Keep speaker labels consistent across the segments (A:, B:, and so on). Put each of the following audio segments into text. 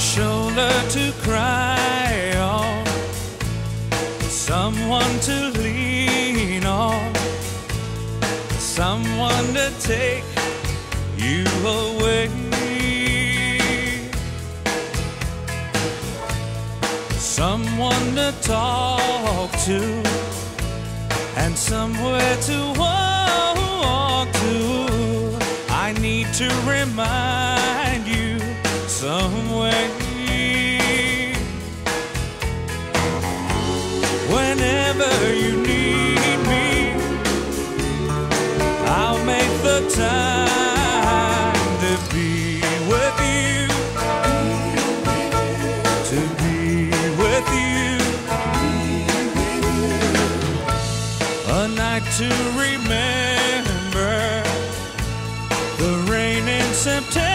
A: shoulder to cry on, someone to lean on, someone to take you away. Someone to talk to, and somewhere to walk to. I need to remind Whenever you need me, I'll make the time to be with you. To be with you. A night to remember the rain in September.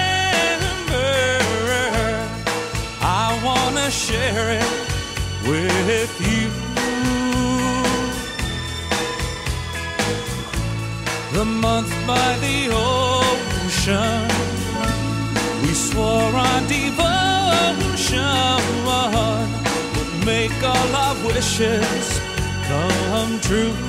A: I wanna share it with you. The month by the ocean, we swore our devotion would make all our wishes come true.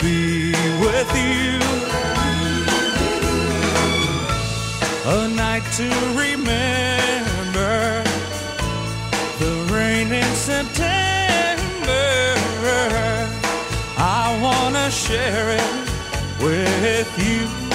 A: be with you. A night to remember the rain in September. I wanna share it with you.